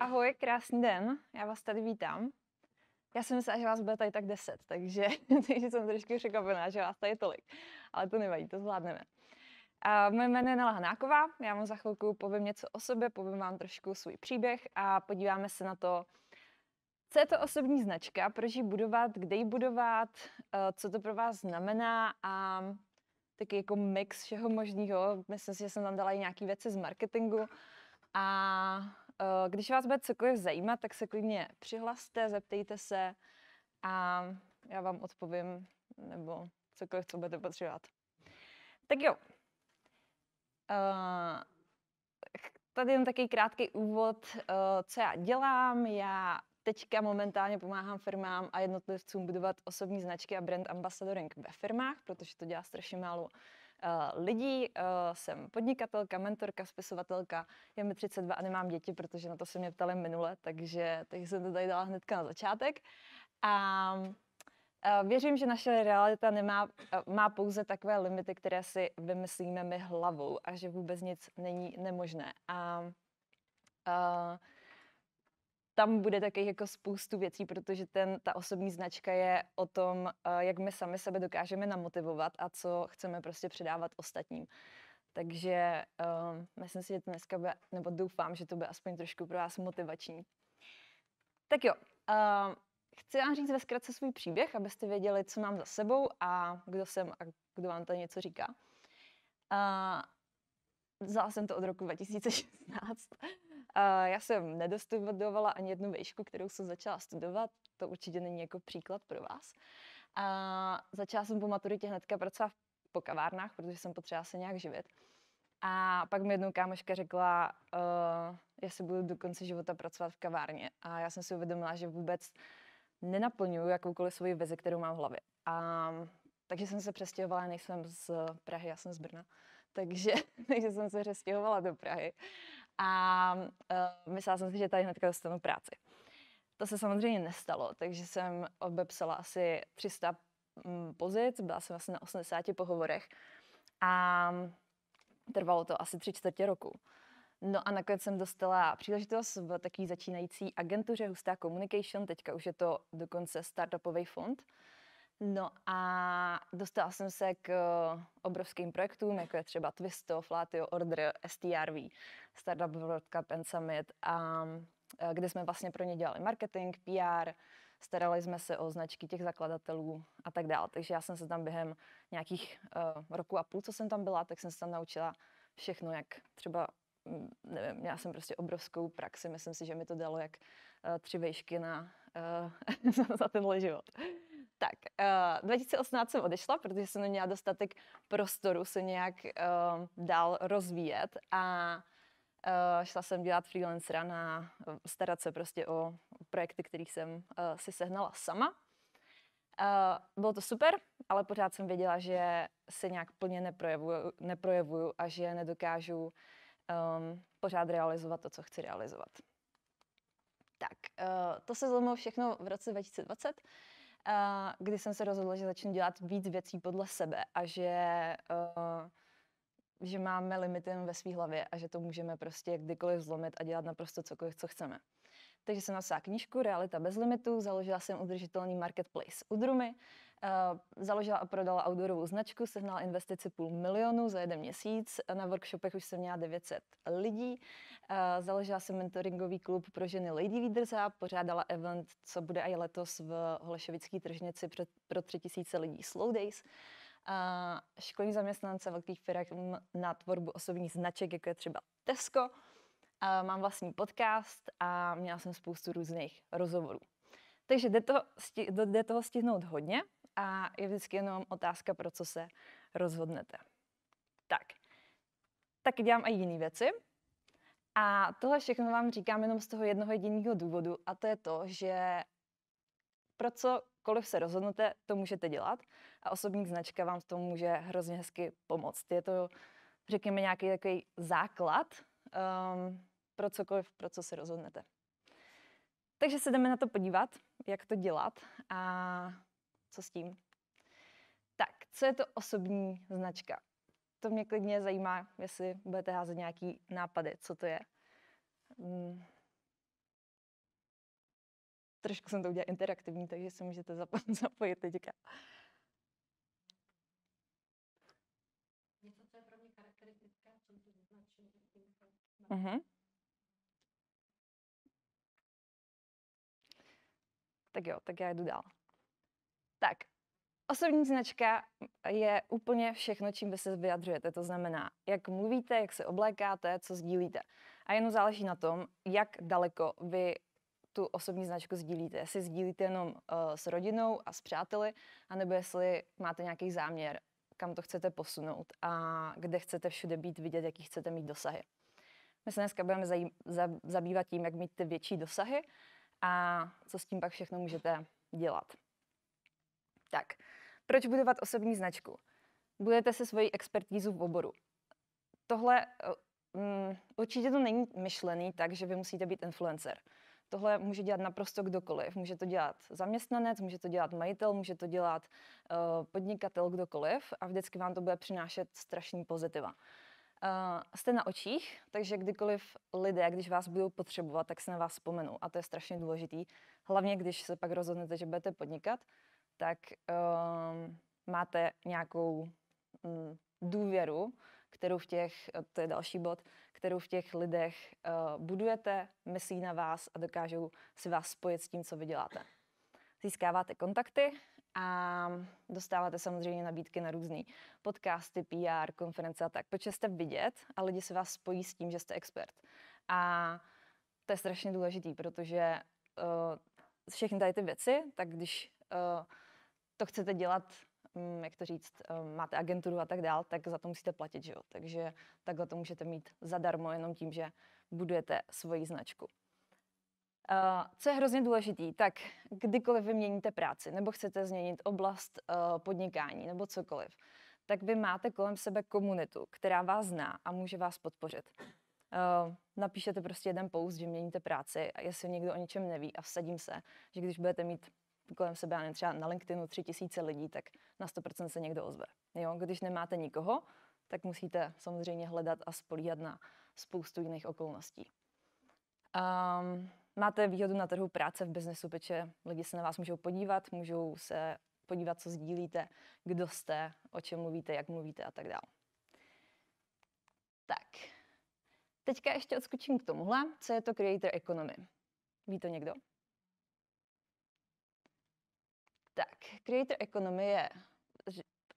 Ahoj, krásný den, já vás tady vítám. Já jsem myslela, že vás bude tady tak deset, takže, takže jsem trošku překvapená, že vás tady je tolik. Ale to nevadí, to zvládneme. A moje jméno je Nela Hanáková, já vám za chvilku povím něco o sobě, povím vám trošku svůj příběh a podíváme se na to, co je to osobní značka, proč ji budovat, kde ji budovat, eh, co to pro vás znamená a taky jako mix všeho možného. Myslím si, že jsem tam dala i nějaké věci z marketingu a když vás bude cokoliv zajímat, tak se klidně přihlaste, zeptejte se a já vám odpovím, nebo cokoliv, co budete potřebovat. Tak jo. Uh, tady jen takový krátký úvod, uh, co já dělám. Já teďka momentálně pomáhám firmám a jednotlivcům budovat osobní značky a brand ambassadoring ve firmách, protože to dělá strašně málo lidí. Uh, jsem podnikatelka, mentorka, spisovatelka, je mi 32 a nemám děti, protože na to se mě ptali minule, takže, takže jsem to tady dala hnedka na začátek. A uh, věřím, že naše realita nemá, má pouze takové limity, které si vymyslíme my hlavou a že vůbec nic není nemožné. A uh, tam bude taky jako spoustu věcí, protože ten, ta osobní značka je o tom, uh, jak my sami sebe dokážeme namotivovat a co chceme prostě předávat ostatním. Takže uh, myslím si, že to dneska bude, nebo doufám, že to bude aspoň trošku pro vás motivační. Tak jo, uh, chci vám říct ve zkratce svůj příběh, abyste věděli, co mám za sebou a kdo jsem a kdo vám to něco říká. Uh, vzala jsem to od roku 2016. Uh, já jsem nedostudovala ani jednu výšku, kterou jsem začala studovat. To určitě není jako příklad pro vás. Uh, začala jsem po maturitě hnedka pracovat po kavárnách, protože jsem potřebovala se nějak živit. A pak mi jednou kámoška řekla, uh, jestli budu do konce života pracovat v kavárně. A já jsem si uvědomila, že vůbec nenaplňuju jakoukoliv svoji vizi, kterou mám v hlavě. A, takže jsem se přestěhovala, nejsem z Prahy, já jsem z Brna. Takže, takže jsem se přestěhovala do Prahy a uh, myslela jsem si, že tady hnedka dostanu práci. To se samozřejmě nestalo, takže jsem obepsala asi 300 mm, pozic, byla jsem asi na 80 pohovorech a trvalo to asi tři čtvrtě roku. No a nakonec jsem dostala příležitost v takové začínající agentuře Hustá Communication, teďka už je to dokonce startupový fond. No a dostala jsem se k eh, obrovským projektům, jako je třeba Twisto, Flatio, Order, STRV, Startup World Cup and Summit, a, eh, kde jsme vlastně pro ně dělali marketing, PR, starali jsme se o značky těch zakladatelů a tak dále. Takže já jsem se tam během nějakých uh, roku a půl, co jsem tam byla, tak jsem se tam naučila všechno, jak třeba, mm, nevím, měla jsem prostě obrovskou praxi, myslím si, že mi to dalo jak uh, tři vejšky na, uh, za tenhle život. Tak, uh, 2018 jsem odešla, protože jsem neměla dostatek prostoru se nějak uh, dál rozvíjet a uh, šla jsem dělat freelancera na starat se prostě o projekty, kterých jsem uh, si sehnala sama. Uh, bylo to super, ale pořád jsem věděla, že se nějak plně neprojevuju, neprojevuju a že nedokážu um, pořád realizovat to, co chci realizovat. Tak, uh, to se zlomilo všechno v roce 2020 kdy jsem se rozhodla, že začnu dělat víc věcí podle sebe a že, uh, že máme limity ve své hlavě a že to můžeme prostě kdykoliv zlomit a dělat naprosto cokoliv, co chceme. Takže jsem napsala knížku Realita bez limitů, založila jsem udržitelný marketplace Udrumy, založila a prodala outdoorovou značku, sehnala investici půl milionu za jeden měsíc, na workshopech už jsem měla 900 lidí, uh, založila jsem mentoringový klub pro ženy Lady Leaders a pořádala event, co bude i letos v Holešovické tržnici pro, pro 3000 lidí. Slow Days. Uh, školní zaměstnance velkých firm na tvorbu osobních značek, jako je třeba Tesco, Uh, mám vlastní podcast a měla jsem spoustu různých rozhovorů. Takže jde toho, jde toho stihnout hodně a je vždycky jenom otázka, pro co se rozhodnete. Tak, taky dělám i jiné věci. A tohle všechno vám říkám jenom z toho jednoho jediného důvodu a to je to, že pro cokoliv se rozhodnete, to můžete dělat a osobní značka vám v tom může hrozně hezky pomoct. Je to, řekněme, nějaký takový základ, um, pro cokoliv, pro co se rozhodnete. Takže se jdeme na to podívat, jak to dělat a co s tím. Tak, co je to osobní značka? To mě klidně zajímá, jestli budete házet nějaký nápady, co to je. Hmm. trošku jsem to udělala interaktivní, takže se můžete zapojit teďka. Něco, co je pro mě charakteristické, co to značí. Uh-huh. Tak jo, tak já jdu dál. Tak, osobní značka je úplně všechno, čím vy se vyjadřujete. To znamená, jak mluvíte, jak se oblékáte, co sdílíte. A jenom záleží na tom, jak daleko vy tu osobní značku sdílíte. Jestli sdílíte jenom uh, s rodinou a s přáteli, anebo jestli máte nějaký záměr, kam to chcete posunout a kde chcete všude být vidět, jaký chcete mít dosahy. My se dneska budeme zajím, za, zabývat tím, jak mít ty větší dosahy a co s tím pak všechno můžete dělat. Tak, proč budovat osobní značku? Budete se svoji expertízu v oboru. Tohle um, určitě to není myšlený tak, že vy musíte být influencer. Tohle může dělat naprosto kdokoliv. Může to dělat zaměstnanec, může to dělat majitel, může to dělat uh, podnikatel, kdokoliv a vždycky vám to bude přinášet strašný pozitiva. Uh, jste na očích, takže kdykoliv lidé, když vás budou potřebovat, tak se na vás vzpomenou. A to je strašně důležitý. Hlavně, když se pak rozhodnete, že budete podnikat, tak uh, máte nějakou um, důvěru, kterou v těch, to je další bod, kterou v těch lidech uh, budujete, myslí na vás a dokážou si vás spojit s tím, co vy děláte. Získáváte kontakty a dostáváte samozřejmě nabídky na různé podcasty, PR, konference a tak, protože jste vidět a lidi se vás spojí s tím, že jste expert. A to je strašně důležitý, protože uh, všechny tady ty věci, tak když uh, to chcete dělat, um, jak to říct, um, máte agenturu a tak dál, tak za to musíte platit, že jo? Takže takhle to můžete mít zadarmo jenom tím, že budujete svoji značku. Uh, co je hrozně důležitý, tak kdykoliv vy měníte práci nebo chcete změnit oblast uh, podnikání nebo cokoliv, tak vy máte kolem sebe komunitu, která vás zná a může vás podpořit. Napíšete prostě jeden post, že měníte práci a jestli někdo o ničem neví a vsadím se, že když budete mít kolem sebe, já nevím, třeba na LinkedInu tři tisíce lidí, tak na 100% se někdo ozve. Jo? Když nemáte nikoho, tak musíte samozřejmě hledat a spolíhat na spoustu jiných okolností. Um, máte výhodu na trhu práce v biznesu, protože lidi se na vás můžou podívat, můžou se podívat, co sdílíte, kdo jste, o čem mluvíte, jak mluvíte a tak dále. Tak, teďka ještě odskočím k tomuhle, co je to creator economy. Ví to někdo? Tak, creator economy je,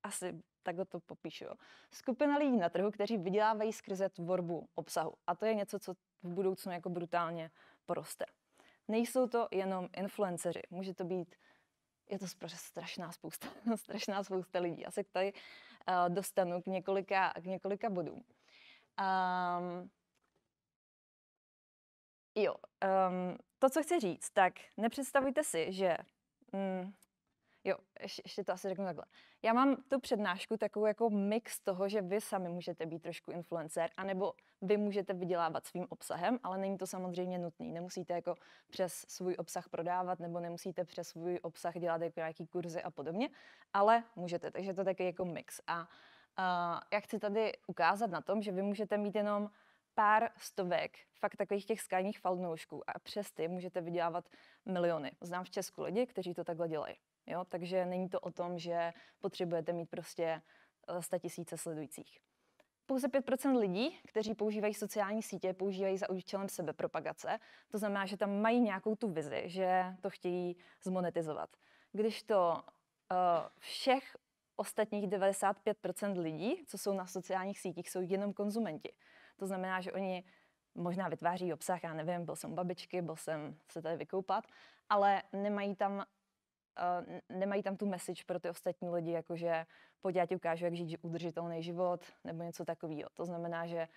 asi takhle to popíšu, skupina lidí na trhu, kteří vydělávají skrze tvorbu obsahu. A to je něco, co v budoucnu jako brutálně poroste. Nejsou to jenom influenceři, může to být, je to strašná spousta, strašná spousta lidí. Já se tady uh, dostanu k několika, k několika bodům. Um, jo, um, to, co chci říct, tak nepředstavujte si, že mm, Jo, ještě, ještě to asi řeknu takhle. Já mám tu přednášku takovou jako mix toho, že vy sami můžete být trošku influencer, anebo vy můžete vydělávat svým obsahem, ale není to samozřejmě nutný. Nemusíte jako přes svůj obsah prodávat, nebo nemusíte přes svůj obsah dělat jako nějaký kurzy a podobně, ale můžete, takže to taky jako mix. A uh, já chci tady ukázat na tom, že vy můžete mít jenom pár stovek fakt takových těch skalních falnoušků a přes ty můžete vydělávat miliony. Znám v Česku lidi, kteří to takhle dělají. Jo? Takže není to o tom, že potřebujete mít prostě 100 eh, tisíce sledujících. Pouze 5% lidí, kteří používají sociální sítě, používají za účelem sebepropagace. To znamená, že tam mají nějakou tu vizi, že to chtějí zmonetizovat. Když to uh, všech ostatních 95% lidí, co jsou na sociálních sítích, jsou jenom konzumenti. To znamená, že oni možná vytváří obsah, já nevím, byl jsem u babičky, byl jsem se tady vykoupat, ale nemají tam nemají tam tu message pro ty ostatní lidi, jakože pojď já ti ukážu, jak žít udržitelný život, nebo něco takového. To znamená, že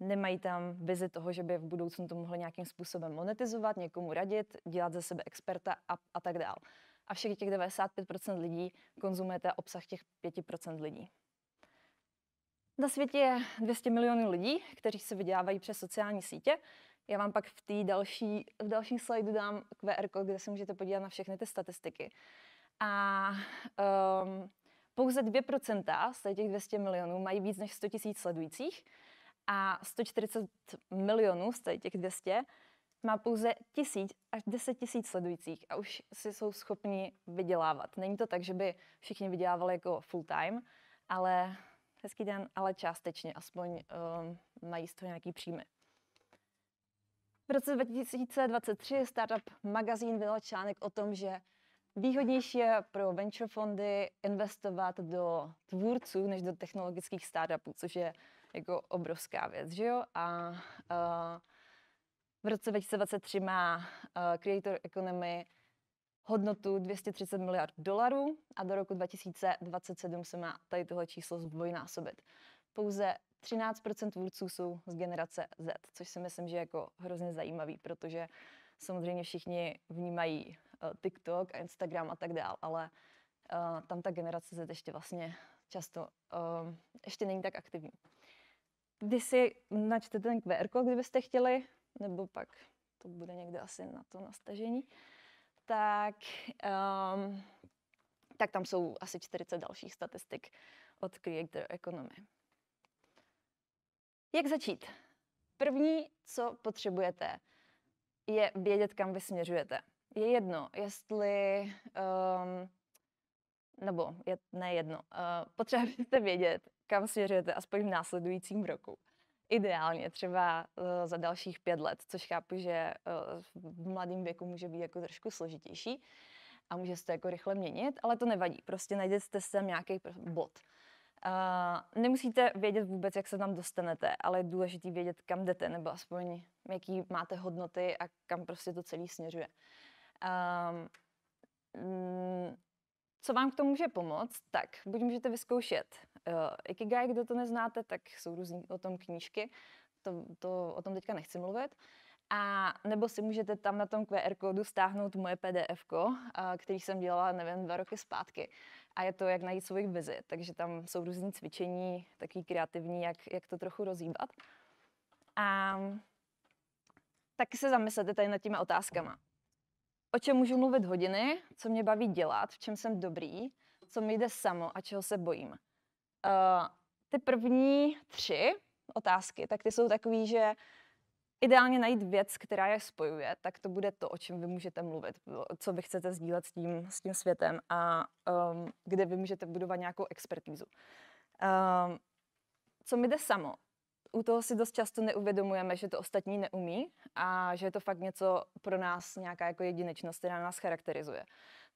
nemají tam vizi toho, že by v budoucnu to mohli nějakým způsobem monetizovat, někomu radit, dělat ze sebe experta a, a tak dál. A všech těch 95% lidí konzumujete obsah těch 5% lidí. Na světě je 200 milionů lidí, kteří se vydělávají přes sociální sítě já vám pak v té další, v další slajdu dám QR kód, kde se můžete podívat na všechny ty statistiky. A um, pouze 2% z těch 200 milionů mají víc než 100 000 sledujících a 140 milionů z těch 200 má pouze tisíc až deset tisíc sledujících a už si jsou schopni vydělávat. Není to tak, že by všichni vydělávali jako full time, ale hezký den, ale částečně, aspoň um, mají z toho nějaký příjmy. V roce 2023 Startup Magazine vydal článek o tom, že výhodnější je pro venture fondy investovat do tvůrců než do technologických startupů, což je jako obrovská věc, že jo? A uh, v roce 2023 má uh, Creator Economy hodnotu 230 miliard dolarů a do roku 2027 se má tady tohle číslo zdvojnásobit. Pouze 13% tvůrců jsou z generace Z, což si myslím, že je jako hrozně zajímavý, protože samozřejmě všichni vnímají uh, TikTok a Instagram a tak dál, ale uh, tam ta generace Z ještě vlastně často uh, ještě není tak aktivní. Když si načtete ten QR kód, kdybyste chtěli, nebo pak to bude někde asi na to nastažení, tak, um, tak tam jsou asi 40 dalších statistik od Creator Economy. Jak začít? První, co potřebujete, je vědět, kam vy směřujete. Je jedno, jestli, um, nebo je ne jedno, uh, potřebujete vědět, kam směřujete aspoň v následujícím roku. Ideálně třeba uh, za dalších pět let, což chápu, že uh, v mladém věku může být jako trošku složitější a může se to jako rychle měnit, ale to nevadí. Prostě najdete si tam nějaký bod. Uh, nemusíte vědět vůbec, jak se tam dostanete, ale je důležité vědět, kam jdete, nebo aspoň jaký máte hodnoty a kam prostě to celé směřuje. Um, co vám k tomu může pomoct? Tak, buď můžete vyzkoušet uh, Ikigai, kdo to neznáte, tak jsou různý o tom knížky, to, to o tom teďka nechci mluvit. A nebo si můžete tam na tom QR kódu stáhnout moje PDF, který jsem dělala, nevím, dva roky zpátky. A je to, jak najít svůj vizi. Takže tam jsou různé cvičení, takový kreativní, jak, jak to trochu rozhýbat. A taky se zamyslete tady nad těmi otázkama o čem můžu mluvit hodiny, co mě baví dělat, v čem jsem dobrý, co mi jde samo a čeho se bojím. Uh, ty první tři otázky, tak ty jsou takový, že ideálně najít věc, která je spojuje, tak to bude to, o čem vy můžete mluvit, co vy chcete sdílet s tím, s tím světem a um, kde vy můžete budovat nějakou expertízu. Um, co mi jde samo? u toho si dost často neuvědomujeme, že to ostatní neumí a že je to fakt něco pro nás, nějaká jako jedinečnost, která nás charakterizuje.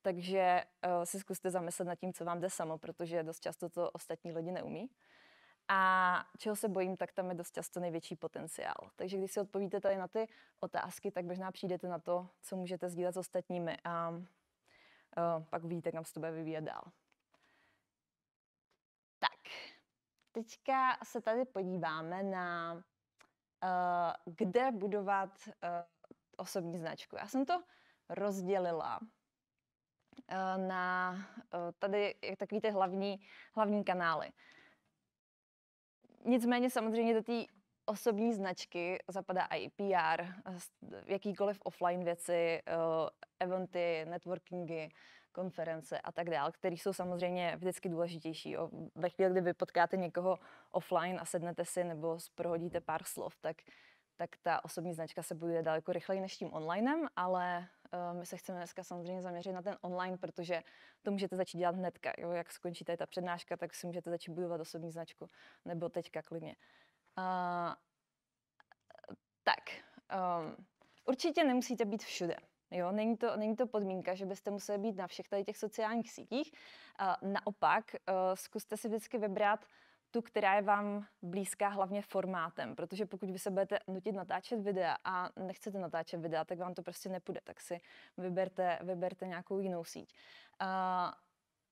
Takže uh, si zkuste zamyslet nad tím, co vám jde samo, protože dost často to ostatní lidi neumí. A čeho se bojím, tak tam je dost často největší potenciál. Takže když si odpovíte tady na ty otázky, tak možná přijdete na to, co můžete sdílet s ostatními a uh, pak uvidíte, kam se to bude vyvíjet dál. teďka se tady podíváme na, uh, kde budovat uh, osobní značku. Já jsem to rozdělila uh, na uh, tady takový ty hlavní, hlavní kanály. Nicméně samozřejmě do té osobní značky zapadá i PR, jakýkoliv offline věci, uh, eventy, networkingy, konference a tak dále, které jsou samozřejmě vždycky důležitější. Ve chvíli, kdy vy potkáte někoho offline a sednete si nebo prohodíte pár slov, tak, tak ta osobní značka se bude daleko rychleji než tím onlinem, ale uh, my se chceme dneska samozřejmě zaměřit na ten online, protože to můžete začít dělat hnedka. Jo. Jak skončíte ta přednáška, tak si můžete začít budovat osobní značku, nebo teďka klidně. Uh, tak, um, určitě nemusíte být všude. Jo, není to, není to podmínka, že byste museli být na všech tady těch sociálních sítích. Uh, naopak, uh, zkuste si vždycky vybrat tu, která je vám blízká hlavně formátem, protože pokud vy se budete nutit natáčet videa a nechcete natáčet videa, tak vám to prostě nepůjde, tak si vyberte, vyberte nějakou jinou síť.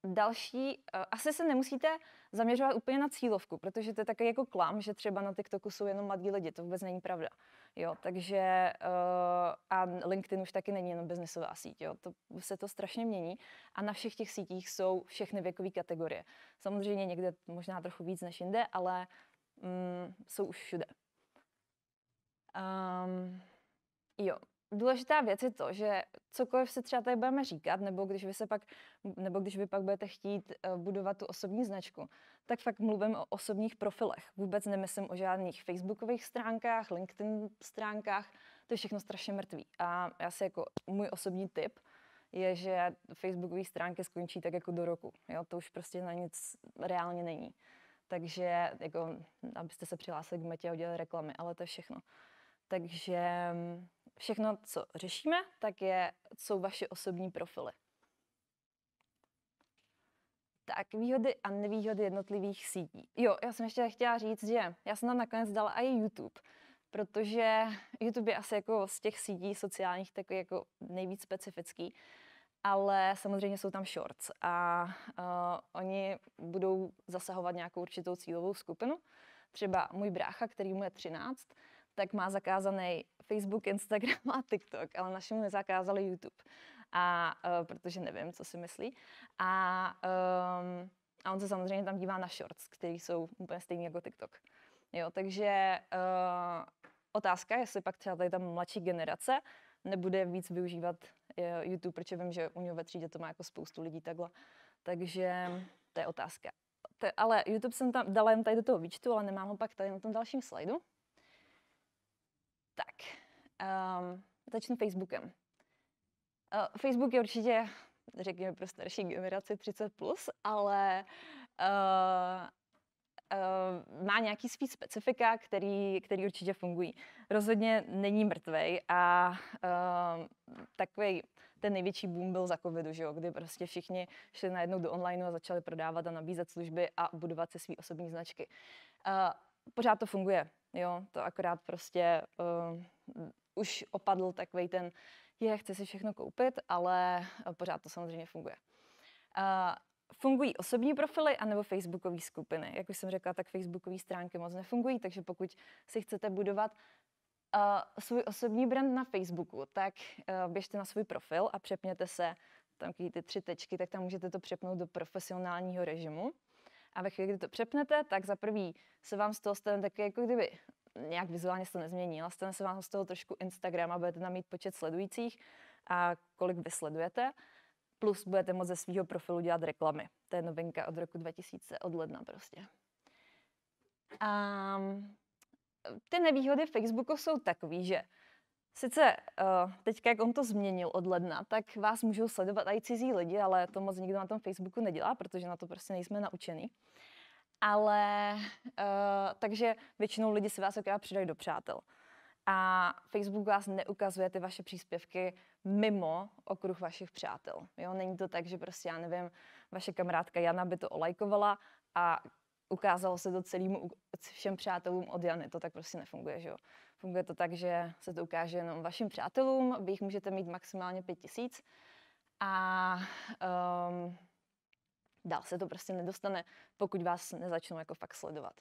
Uh, další, asi se nemusíte zaměřovat úplně na cílovku, protože to je takový jako klam, že třeba na TikToku jsou jenom mladí lidi, to vůbec není pravda. Jo, takže uh, a LinkedIn už taky není jenom biznesová síť, jo, to se to strašně mění a na všech těch sítích jsou všechny věkové kategorie. Samozřejmě někde možná trochu víc než jinde, ale um, jsou už všude. Um, jo, důležitá věc je to, že cokoliv si třeba tady budeme říkat, nebo když vy, se pak, nebo když vy pak budete chtít uh, budovat tu osobní značku, tak fakt mluvím o osobních profilech. Vůbec nemyslím o žádných facebookových stránkách, LinkedIn stránkách, to je všechno strašně mrtvý. A já si jako můj osobní tip je, že facebookové stránky skončí tak jako do roku. Jo? To už prostě na nic reálně není. Takže jako, abyste se přihlásili k metě a udělali reklamy, ale to je všechno. Takže mm, všechno, co řešíme, tak je, jsou vaše osobní profily. Tak, výhody a nevýhody jednotlivých sítí. Jo, já jsem ještě chtěla říct, že já jsem tam nakonec dala i YouTube, protože YouTube je asi jako z těch sítí sociálních takový jako nejvíc specifický, ale samozřejmě jsou tam shorts a uh, oni budou zasahovat nějakou určitou cílovou skupinu. Třeba můj brácha, který mu je 13, tak má zakázaný Facebook, Instagram a TikTok, ale našemu nezakázali YouTube. A uh, protože nevím, co si myslí. A, um, a on se samozřejmě tam dívá na shorts, které jsou úplně stejný jako TikTok. Jo, takže uh, otázka, jestli pak třeba tady ta mladší generace nebude víc využívat uh, YouTube, protože vím, že u něho ve třídě to má jako spoustu lidí takhle. Takže to je otázka. To, ale YouTube jsem tam dala jen tady do toho výčtu, ale nemám ho pak tady na tom dalším slajdu. Tak, um, začnu Facebookem. Uh, Facebook je určitě, řekněme, pro starší generaci 30+, plus, ale uh, uh, má nějaký svý specifika, který, který určitě fungují. Rozhodně není mrtvej a uh, takový ten největší boom byl za covidu, že jo, kdy prostě všichni šli najednou do online a začali prodávat a nabízet služby a budovat si své osobní značky. Uh, pořád to funguje, jo, to akorát prostě uh, už opadl takový ten, je, chci si všechno koupit, ale pořád to samozřejmě funguje. Uh, fungují osobní profily anebo facebookové skupiny. Jak už jsem řekla, tak facebookové stránky moc nefungují, takže pokud si chcete budovat uh, svůj osobní brand na Facebooku, tak uh, běžte na svůj profil a přepněte se tam ty tři tečky, tak tam můžete to přepnout do profesionálního režimu. A ve chvíli, kdy to přepnete, tak za prvý se vám z toho stane taky jako kdyby nějak vizuálně se to nezmění, ale stane se vám z toho trošku Instagram a budete tam mít počet sledujících a kolik vy sledujete. Plus budete moct ze svého profilu dělat reklamy. To je novinka od roku 2000, od ledna prostě. A ty nevýhody Facebooku jsou takové, že sice uh, teďka, jak on to změnil od ledna, tak vás můžou sledovat i cizí lidi, ale to moc nikdo na tom Facebooku nedělá, protože na to prostě nejsme naučený. Ale uh, takže většinou lidi si vás akorát přidají do přátel. A Facebook vás neukazuje ty vaše příspěvky mimo okruh vašich přátel. Jo? Není to tak, že prostě, já nevím, vaše kamarádka Jana by to olajkovala a ukázalo se to celému všem přátelům od Jany. To tak prostě nefunguje, že jo. Funguje to tak, že se to ukáže jenom vašim přátelům, vy jich můžete mít maximálně pět tisíc a um, dál se to prostě nedostane, pokud vás nezačnou jako fakt sledovat.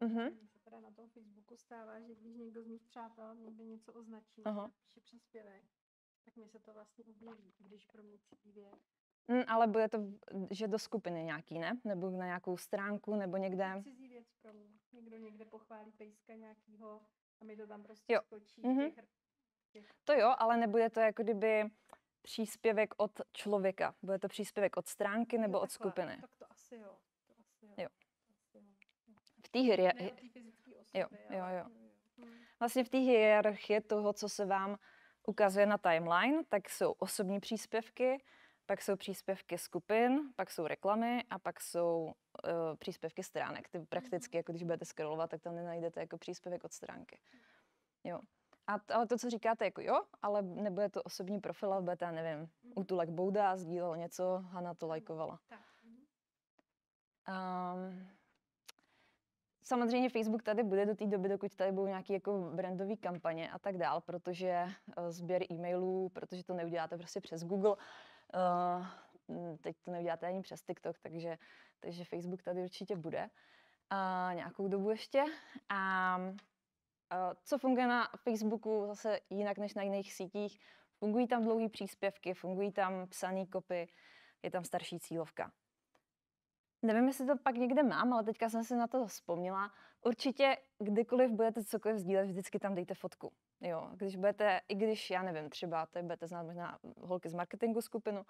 Mm-hmm. se teda na tom Facebooku stává, že když někdo z mých přátel někde něco označí, uh-huh. píše příspěvek, tak mi se to vlastně objeví, když pro mě citlivě Mm, ale bude to, že do skupiny nějaký, ne? Nebo na nějakou stránku, nebo někde? Cizí věc pro mě. Někdo někde pochválí pejska nějakýho a mi to tam prostě jo. skočí. Mm-hmm. Těch, těch... To jo, ale nebude to jako kdyby příspěvek od člověka. Bude to příspěvek od stránky nebo od skupiny. Tak to asi jo. To asi jo. jo. To asi jo. V té. Jo, jo, jo. Hmm. Vlastně v té hierarchii toho, co se vám ukazuje na timeline, tak jsou osobní příspěvky, pak jsou příspěvky skupin, pak jsou reklamy a pak jsou uh, příspěvky stránek. Ty prakticky, jako když budete scrollovat, tak tam nenajdete jako příspěvek od stránky. Jo. A to, ale to, co říkáte, jako jo, ale nebude to osobní profil, ale budete, nevím, Utulek Bouda sdílel něco, Hana to lajkovala. Um, samozřejmě Facebook tady bude do té doby, dokud tady budou nějaké jako brandové kampaně a tak dál, protože uh, sběr e-mailů, protože to neuděláte prostě přes Google, Uh, teď to neuděláte ani přes TikTok, takže, takže Facebook tady určitě bude uh, nějakou dobu ještě. A co funguje na Facebooku zase jinak než na jiných sítích, fungují tam dlouhé příspěvky, fungují tam psaný kopy, je tam starší cílovka. Nevím, jestli to pak někde mám, ale teďka jsem si na to vzpomněla. Určitě, kdykoliv budete cokoliv sdílet, vždycky tam dejte fotku. Jo, když budete, i když, já nevím, třeba to budete znát možná holky z marketingu skupinu,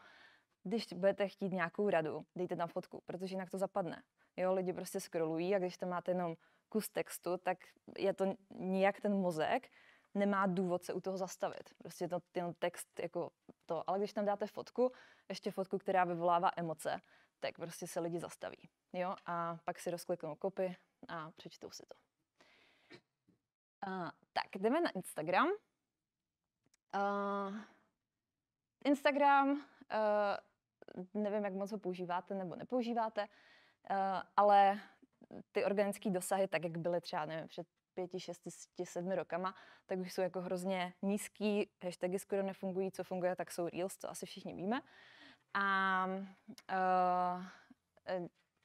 když budete chtít nějakou radu, dejte tam fotku, protože jinak to zapadne. Jo, lidi prostě scrollují a když tam máte jenom kus textu, tak je to nijak ten mozek, nemá důvod se u toho zastavit. Prostě to, ten text jako to. Ale když tam dáte fotku, ještě fotku, která vyvolává emoce, tak prostě se lidi zastaví. Jo? A pak si rozkliknou kopy a přečtou si to. Uh, tak, jdeme na Instagram. Uh, Instagram, uh, nevím, jak moc ho používáte nebo nepoužíváte, uh, ale ty organické dosahy, tak jak byly třeba nevím, před pěti, šesti, sedmi rokama, tak už jsou jako hrozně nízký, hashtagy skoro nefungují, co funguje, tak jsou Reels, to asi všichni víme. A uh,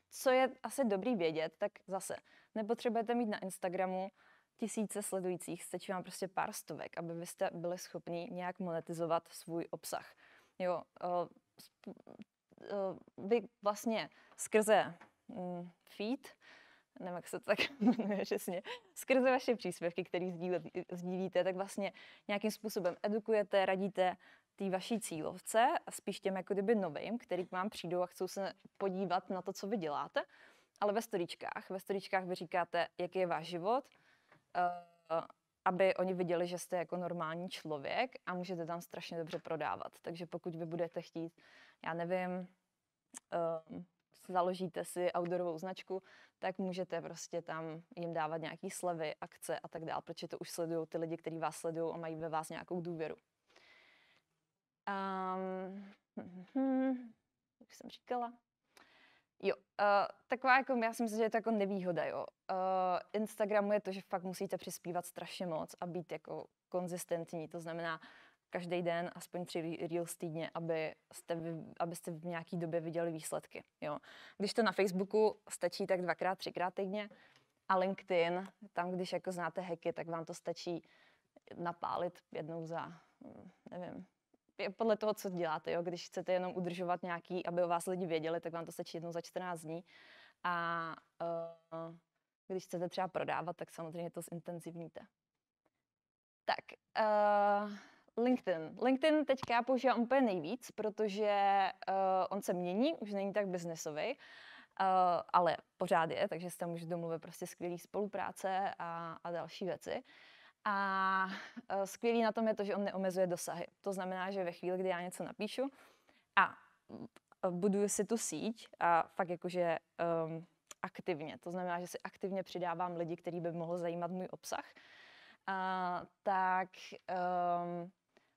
co je asi dobrý vědět, tak zase nepotřebujete mít na Instagramu tisíce sledujících, stačí vám prostě pár stovek, aby vy jste byli schopni nějak monetizovat svůj obsah. Jo, uh, uh, vy vlastně skrze um, feed nevím, jak se to tak jmenuje přesně, skrze vaše příspěvky, které sdílíte, tak vlastně nějakým způsobem edukujete, radíte té vaší cílovce spíš těm jako kdyby novým, který k vám přijdou a chcou se podívat na to, co vy děláte. Ale ve storičkách, ve storičkách vy říkáte, jaký je váš život, uh, aby oni viděli, že jste jako normální člověk a můžete tam strašně dobře prodávat. Takže pokud vy budete chtít, já nevím, uh, založíte si outdoorovou značku, tak můžete prostě tam jim dávat nějaké slevy, akce a tak dále, protože to už sledují ty lidi, kteří vás sledují a mají ve vás nějakou důvěru. Um, hm, jak jsem říkala. Jo, uh, taková jako, já si myslím, že je to jako nevýhoda, jo. Uh, Instagramu je to, že fakt musíte přispívat strašně moc a být jako konzistentní, to znamená, každý den aspoň tři reels týdně, aby jste, abyste v nějaké době viděli výsledky. Jo. Když to na Facebooku stačí tak dvakrát, třikrát týdně a LinkedIn, tam když jako znáte hacky, tak vám to stačí napálit jednou za, nevím, podle toho, co děláte. Jo. Když chcete jenom udržovat nějaký, aby o vás lidi věděli, tak vám to stačí jednou za 14 dní. A uh, když chcete třeba prodávat, tak samozřejmě to zintenzivníte. Tak, uh, LinkedIn. LinkedIn teďka používám úplně nejvíc, protože uh, on se mění, už není tak biznesový, uh, ale pořád je, takže se tam můžu domluvit prostě skvělý spolupráce a, a další věci. A uh, skvělý na tom je to, že on neomezuje dosahy. To znamená, že ve chvíli, kdy já něco napíšu a buduju si tu síť a fakt jakože um, aktivně, to znamená, že si aktivně přidávám lidi, který by mohl zajímat můj obsah, uh, tak um,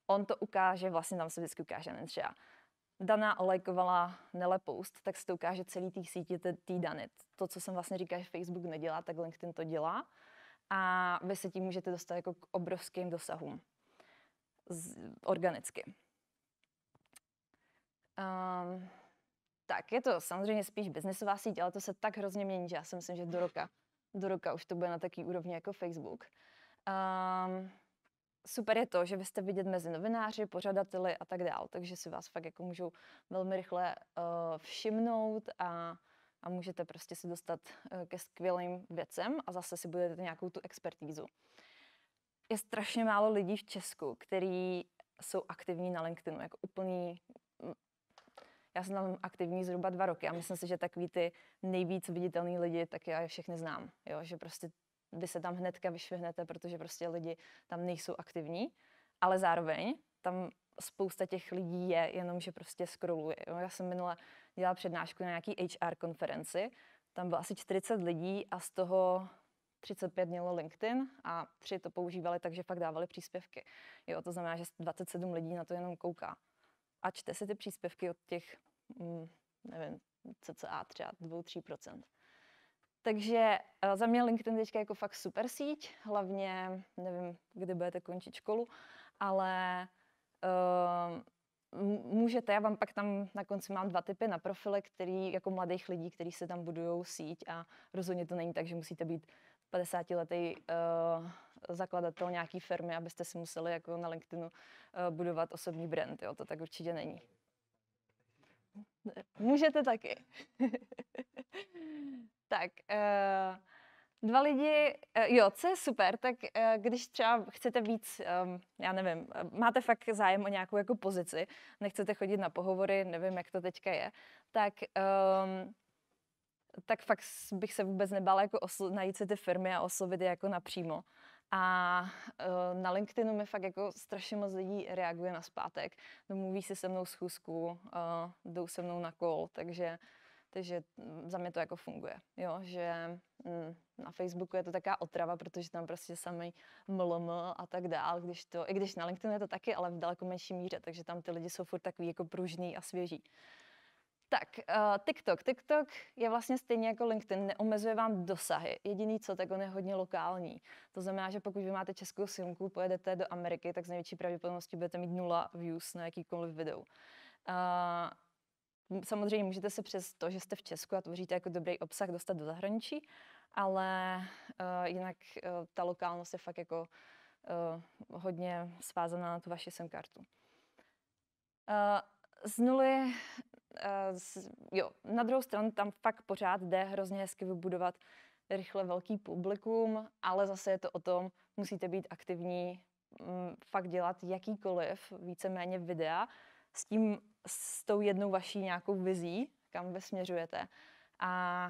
on to ukáže, vlastně tam se vždycky ukáže, nevím, třeba Dana olajkovala Nele post, tak se to ukáže celý té sítě té Dany. To, co jsem vlastně říkal, že Facebook nedělá, tak LinkedIn to dělá. A vy se tím můžete dostat jako k obrovským dosahům. Z, organicky. Um, tak, je to samozřejmě spíš biznesová síť, ale to se tak hrozně mění, že já si myslím, že do roka, do roka už to bude na taký úrovni jako Facebook. Um, super je to, že vy jste vidět mezi novináři, pořadateli a tak dál, takže si vás fakt jako můžou velmi rychle uh, všimnout a, a můžete prostě si dostat uh, ke skvělým věcem a zase si budete nějakou tu expertízu. Je strašně málo lidí v Česku, kteří jsou aktivní na LinkedInu, jako úplný já jsem tam aktivní zhruba dva roky a myslím si, že takový ty nejvíc viditelný lidi, tak já je všechny znám. Jo? Že prostě vy se tam hnedka vyšvihnete, protože prostě lidi tam nejsou aktivní, ale zároveň tam spousta těch lidí je jenom, že prostě scrolluje. Já jsem minule dělala přednášku na nějaký HR konferenci, tam bylo asi 40 lidí a z toho 35 mělo LinkedIn a tři to používali, takže fakt dávali příspěvky. Jo, to znamená, že 27 lidí na to jenom kouká. A čte si ty příspěvky od těch, mm, nevím, cca třeba 2-3%. Takže uh, za mě LinkedIn teďka jako fakt super síť, hlavně nevím, kdy budete končit školu, ale uh, můžete, já vám pak tam na konci mám dva typy na profily, který jako mladých lidí, kteří se tam budují síť a rozhodně to není tak, že musíte být 50 letý uh, zakladatel nějaký firmy, abyste si museli jako na LinkedInu uh, budovat osobní brand, jo, to tak určitě není. Můžete taky. tak, uh, Dva lidi, eh, jo, co je super, tak eh, když třeba chcete víc, ehm, já nevím, máte fakt zájem o nějakou jako pozici, nechcete chodit na pohovory, nevím, jak to teďka je, tak um, tak fakt bych se vůbec nebála jako oslo- najít si ty firmy a oslovit je jako napřímo. A uh, na LinkedInu mi fakt jako strašně moc lidí reaguje na zpátek. Domluví si se mnou schůzku, uh, jdou se mnou na kol, takže, takže za mě to jako funguje. Jo, že mm, na Facebooku je to taká otrava, protože tam prostě samý mlm a tak dál, když to, i když na LinkedInu je to taky, ale v daleko menší míře, takže tam ty lidi jsou furt takový jako pružný a svěží. Tak, uh, TikTok. TikTok je vlastně stejně jako LinkedIn, neomezuje vám dosahy. Jediný co, tak on je hodně lokální. To znamená, že pokud vy máte českou simku, pojedete do Ameriky, tak z největší pravděpodobností budete mít nula views na jakýkoliv video. Uh, samozřejmě můžete se přes to, že jste v Česku a tvoříte jako dobrý obsah, dostat do zahraničí, ale uh, jinak uh, ta lokálnost je fakt jako uh, hodně svázaná na tu vaši SIM kartu. Uh, z nuly uh, jo, na druhou stranu tam fakt pořád jde hrozně hezky vybudovat rychle velký publikum, ale zase je to o tom, musíte být aktivní, m, fakt dělat jakýkoliv, víceméně videa, s tím, s tou jednou vaší nějakou vizí, kam vy směřujete a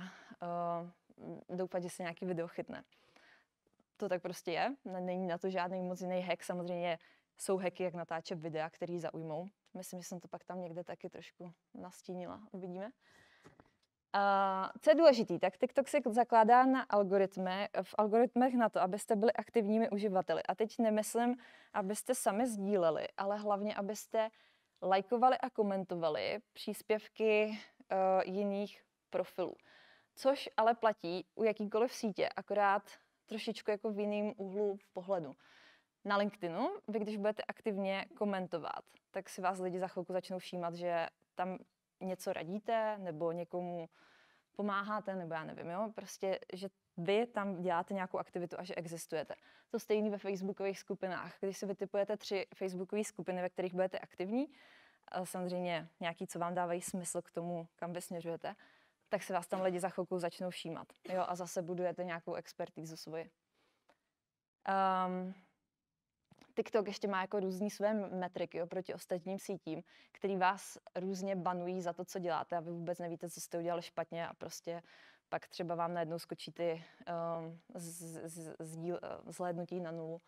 uh, doufat, že se nějaký video chytne. To tak prostě je, není na to žádný moc jiný hack, samozřejmě jsou hacky, jak natáčet videa, který zaujmou. Myslím, že jsem to pak tam někde taky trošku nastínila. Uvidíme. Uh, co je důležité, tak TikTok se zakládá na algoritmy, v algoritmech na to, abyste byli aktivními uživateli. A teď nemyslím, abyste sami sdíleli, ale hlavně, abyste lajkovali a komentovali příspěvky uh, jiných profilů. Což ale platí u jakýkoliv sítě, akorát trošičku jako v jiném úhlu pohledu. Na LinkedInu, vy když budete aktivně komentovat, tak si vás lidi za chvilku začnou všímat, že tam něco radíte, nebo někomu pomáháte, nebo já nevím, jo, prostě, že vy tam děláte nějakou aktivitu a že existujete. To stejné ve facebookových skupinách. Když si vytipujete tři facebookové skupiny, ve kterých budete aktivní, samozřejmě nějaký, co vám dávají smysl k tomu, kam vy směřujete, tak se vás tam lidi za chvilku začnou všímat. Jo, a zase budujete nějakou expertízu svoji. Um, TikTok ještě má jako různý své metriky oproti ostatním sítím, který vás různě banují za to, co děláte a vy vůbec nevíte, co jste udělali špatně a prostě pak třeba vám najednou skočí ty um, z, uh, zhlédnutí na nulu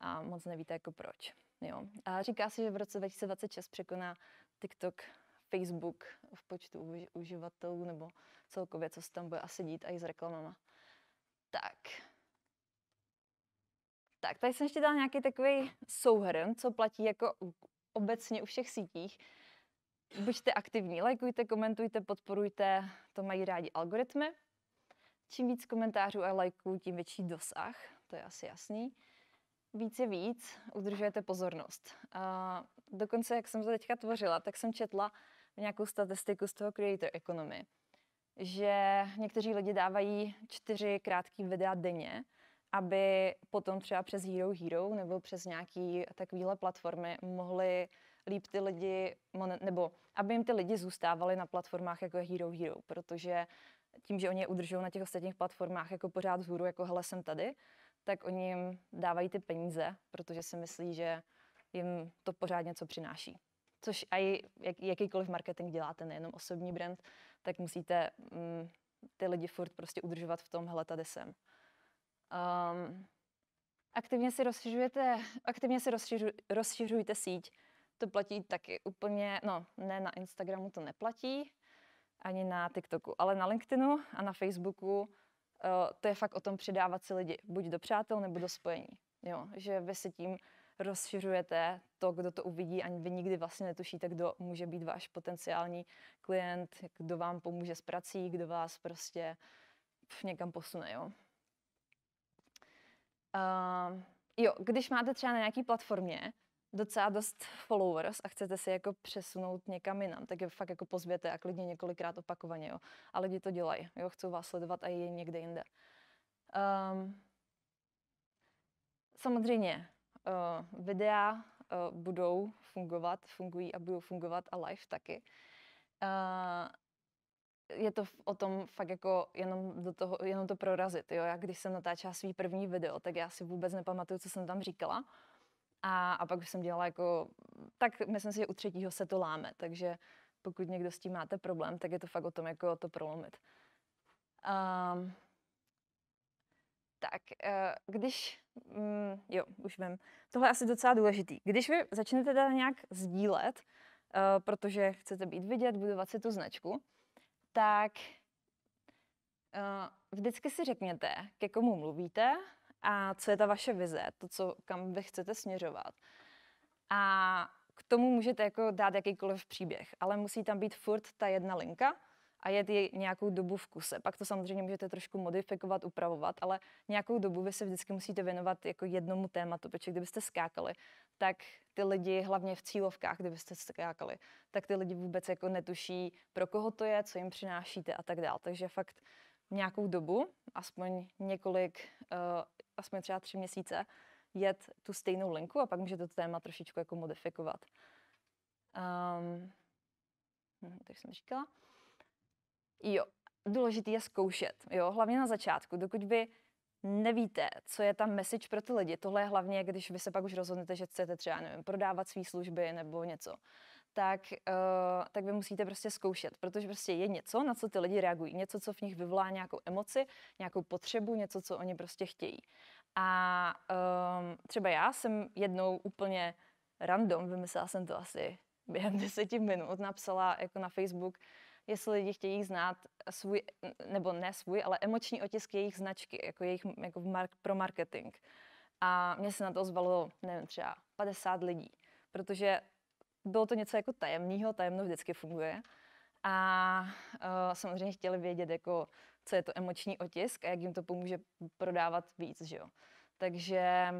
a moc nevíte jako proč. Jo. A říká se, že v roce 2026 překoná TikTok Facebook v počtu uživatelů nebo celkově, co se tam bude asi dít, i s reklamama. Tak, tak, tady jsem ještě dala nějaký takový souhrn, co platí jako obecně u všech sítích. Buďte aktivní, lajkujte, komentujte, podporujte, to mají rádi algoritmy. Čím víc komentářů a lajků, tím větší dosah, to je asi jasný. Víc je víc, udržujete pozornost. A dokonce, jak jsem to teďka tvořila, tak jsem četla nějakou statistiku z toho Creator Economy, že někteří lidi dávají čtyři krátké videa denně, aby potom třeba přes Hero Hero nebo přes nějaký takovýhle platformy mohli líp ty lidi, nebo aby jim ty lidi zůstávali na platformách jako Hero Hero, protože tím, že oni je udržují na těch ostatních platformách jako pořád vzhůru, jako hele jsem tady, tak oni jim dávají ty peníze, protože si myslí, že jim to pořád něco přináší. Což i jak, jakýkoliv marketing děláte, nejenom osobní brand, tak musíte mm, ty lidi furt prostě udržovat v tom, hele, tady jsem. Um, aktivně si rozšiřujete, aktivně si rozšiřu, rozšiřujte síť. To platí taky úplně, no ne na Instagramu to neplatí, ani na TikToku, ale na LinkedInu a na Facebooku uh, to je fakt o tom přidávat si lidi, buď do přátel nebo do spojení. Jo, že vy si tím rozšiřujete to, kdo to uvidí, ani vy nikdy vlastně netušíte, kdo může být váš potenciální klient, kdo vám pomůže s prací, kdo vás prostě někam posune. Jo. Uh, jo, když máte třeba na nějaký platformě docela dost followers a chcete si jako přesunout někam jinam, tak je fakt jako pozvěte a klidně několikrát opakovaně, jo. A lidi to dělají, jo, chcou vás sledovat a i někde jinde. Um, samozřejmě, uh, videa uh, budou fungovat, fungují a budou fungovat a live taky. Uh, je to o tom fakt jako jenom, do toho, jenom to prorazit. Jo? Já když jsem natáčela svý první video, tak já si vůbec nepamatuju, co jsem tam říkala. A, a pak už jsem dělala jako, tak myslím si, že u třetího se to láme, takže pokud někdo s tím máte problém, tak je to fakt o tom, jako to prolomit. Um, tak, uh, když, mm, jo, už vím, tohle je asi docela důležitý. Když vy začnete teda nějak sdílet, uh, protože chcete být vidět, budovat si tu značku, tak uh, vždycky si řekněte, ke komu mluvíte a co je ta vaše vize, to, co, kam vy chcete směřovat. A k tomu můžete jako dát jakýkoliv příběh, ale musí tam být furt ta jedna linka a jet ji nějakou dobu v kuse. Pak to samozřejmě můžete trošku modifikovat, upravovat, ale nějakou dobu vy se vždycky musíte věnovat jako jednomu tématu, protože kdybyste skákali, tak ty lidi, hlavně v cílovkách, kdybyste skákali, tak ty lidi vůbec jako netuší, pro koho to je, co jim přinášíte a tak dále. Takže fakt nějakou dobu, aspoň několik, uh, aspoň třeba tři měsíce, jet tu stejnou linku a pak můžete to téma trošičku jako modifikovat. Um, tak jsem říkala. Jo, důležité je zkoušet, jo, hlavně na začátku, dokud vy nevíte, co je tam message pro ty lidi. Tohle je hlavně, když vy se pak už rozhodnete, že chcete třeba, nevím, prodávat své služby nebo něco, tak, uh, tak vy musíte prostě zkoušet, protože prostě je něco, na co ty lidi reagují, něco, co v nich vyvolá nějakou emoci, nějakou potřebu, něco, co oni prostě chtějí. A um, třeba já jsem jednou úplně random, vymyslela jsem to asi během deseti minut, napsala jako na Facebook, jestli lidi chtějí znát svůj, nebo ne svůj, ale emoční otisk jejich značky, jako jejich jako mark, pro marketing. A mě se na to ozvalo, nevím, třeba 50 lidí, protože bylo to něco jako tajemného, tajemno vždycky funguje. A uh, samozřejmě chtěli vědět, jako, co je to emoční otisk a jak jim to pomůže prodávat víc. Že jo? Takže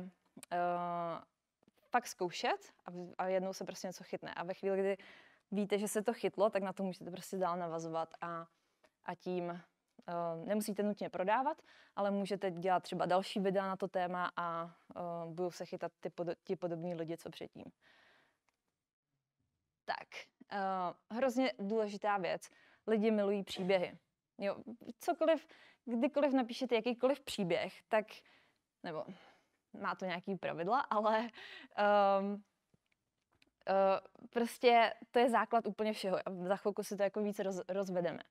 uh, fakt zkoušet a, a jednou se prostě něco chytne. A ve chvíli, kdy víte, že se to chytlo, tak na to můžete prostě dál navazovat a, a tím uh, nemusíte nutně prodávat, ale můžete dělat třeba další videa na to téma a uh, budou se chytat ty, pod, ti podobní lidi, co předtím. Uh, hrozně důležitá věc. Lidi milují příběhy. Jo, cokoliv, kdykoliv napíšete jakýkoliv příběh, tak, nebo má to nějaký pravidla, ale um, Uh, prostě to je základ úplně všeho a za chvilku si to jako víc roz, rozvedeme.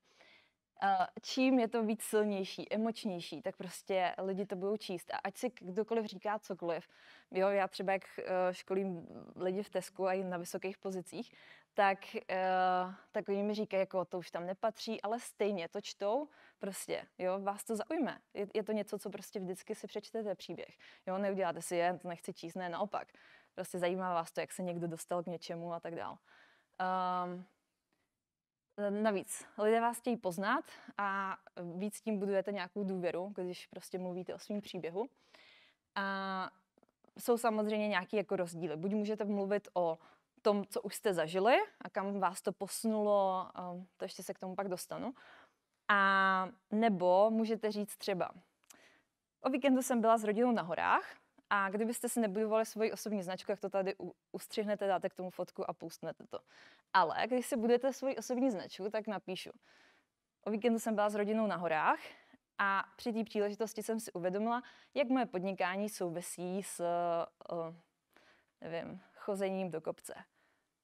Uh, čím je to víc silnější, emočnější, tak prostě lidi to budou číst. A ať si kdokoliv říká cokoliv, jo, já třeba jak školím lidi v Tesku a i na vysokých pozicích, tak, uh, tak oni mi říkají, jako to už tam nepatří, ale stejně to čtou, prostě, jo, vás to zaujme. Je, je to něco, co prostě vždycky si přečtete příběh. Jo, neuděláte si je, to nechci číst, ne, naopak Prostě zajímá vás to, jak se někdo dostal k něčemu a tak dál. Um, Navíc, lidé vás chtějí poznat a víc tím budujete nějakou důvěru, když prostě mluvíte o svém příběhu. A jsou samozřejmě nějaké jako rozdíly. Buď můžete mluvit o tom, co už jste zažili a kam vás to posunulo, to ještě se k tomu pak dostanu. A nebo můžete říct třeba, o víkendu jsem byla s rodinou na horách a kdybyste si nebudovali svoji osobní značku, jak to tady ustřihnete, dáte k tomu fotku a pustnete to. Ale když si budete svoji osobní značku, tak napíšu. O víkendu jsem byla s rodinou na horách a při té příležitosti jsem si uvědomila, jak moje podnikání souvisí s, uh, nevím, chozením do kopce.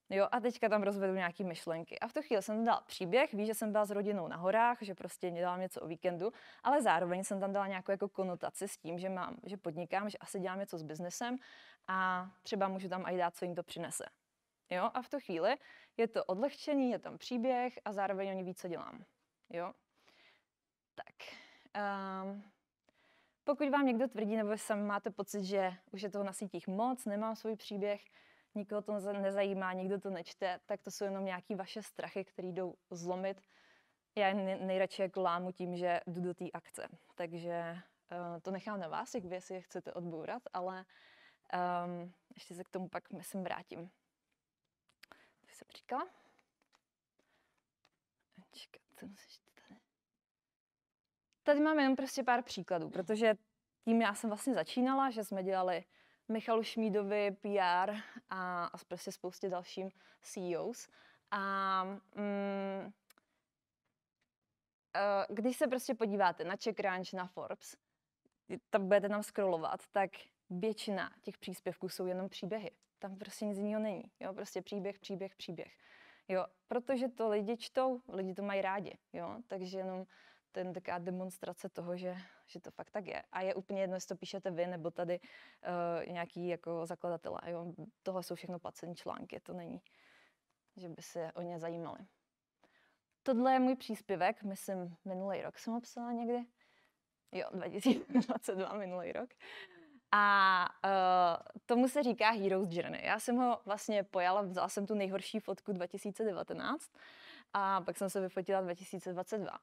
Jo, a teďka tam rozvedu nějaké myšlenky. A v tu chvíli jsem tam dala příběh, víš, že jsem byla s rodinou na horách, že prostě dělám něco o víkendu, ale zároveň jsem tam dala nějakou jako konotaci s tím, že mám, že podnikám, že asi dělám něco s biznesem a třeba můžu tam i dát, co jim to přinese. Jo, a v tu chvíli je to odlehčení, je tam příběh a zároveň oni ví, co dělám. Jo, tak. Um, pokud vám někdo tvrdí, nebo sami máte pocit, že už je toho na sítích moc, nemám svůj příběh, nikoho to nezajímá, nikdo to nečte, tak to jsou jenom nějaké vaše strachy, které jdou zlomit. Já nejradši jako lámu tím, že jdu do té akce. Takže uh, to nechám na vás, jak vy si je chcete odbourat, ale um, ještě se k tomu pak, myslím, vrátím. To jsem říkala. Čekat, co tady? Tady máme jen prostě pár příkladů, protože tím já jsem vlastně začínala, že jsme dělali Michalu Šmídovi, PR a, a prostě spoustě dalším CEOs. A mm, uh, když se prostě podíváte na CheckRanch, na Forbes, tam budete tam scrollovat, tak většina těch příspěvků jsou jenom příběhy. Tam prostě nic jiného není. Jo? Prostě příběh, příběh, příběh. Jo? Protože to lidi čtou, lidi to mají rádi. Jo? Takže jenom ten taková demonstrace toho, že, že to fakt tak je. A je úplně jedno, jestli to píšete vy, nebo tady uh, nějaký jako zakladatelé. Tohle jsou všechno placené články, to není, že by se o ně zajímali. Tohle je můj příspěvek, myslím, minulý rok jsem ho psala někdy. Jo, 2022, minulý rok. A uh, tomu se říká Heroes Journey. Já jsem ho vlastně pojala, vzala jsem tu nejhorší fotku 2019 a pak jsem se vyfotila 2022.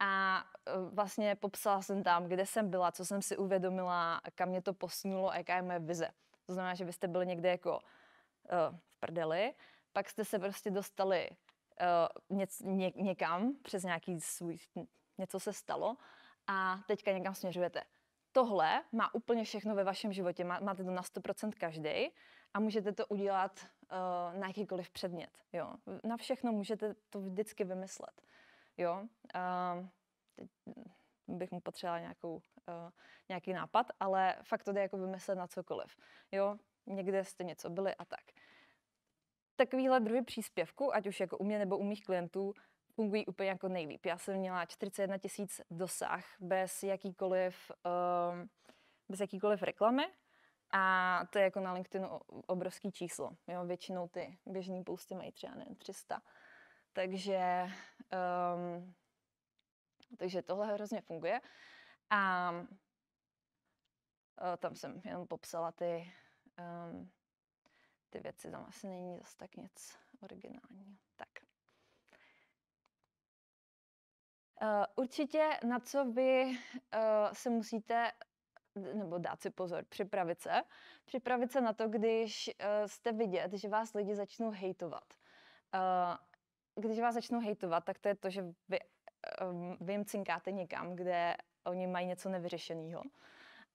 A uh, vlastně popsala jsem tam, kde jsem byla, co jsem si uvědomila, kam mě to posunulo a jaká je moje vize. To znamená, že byste byli někde jako uh, v prdeli, pak jste se prostě dostali uh, něc, ně, někam přes nějaký svůj, něco se stalo a teďka někam směřujete tohle má úplně všechno ve vašem životě. Má, máte to na 100% každý a můžete to udělat uh, na jakýkoliv předmět. Jo? Na všechno můžete to vždycky vymyslet. Jo? Uh, teď bych mu potřebovala nějakou, uh, nějaký nápad, ale fakt to jde jako vymyslet na cokoliv. Jo? Někde jste něco byli a tak. Takovýhle druhy příspěvku, ať už jako u mě nebo u mých klientů, fungují úplně jako nejlíp. Já jsem měla 41 tisíc dosah bez jakýkoliv, uh, bez jakýkoliv reklamy a to je jako na LinkedInu obrovský číslo. Jo, většinou ty běžný posty mají třeba nevím, 300. Takže, um, takže tohle hrozně funguje. A uh, tam jsem jenom popsala ty, um, ty věci, tam asi není zase tak nic originálního. Tak. Uh, určitě na co vy uh, se musíte nebo dát si pozor, připravit se. Připravit se na to, když uh, jste vidět, že vás lidi začnou hejtovat. Uh, když vás začnou hejtovat, tak to je to, že vy, um, vy jim cinkáte někam, kde oni mají něco nevyřešeného.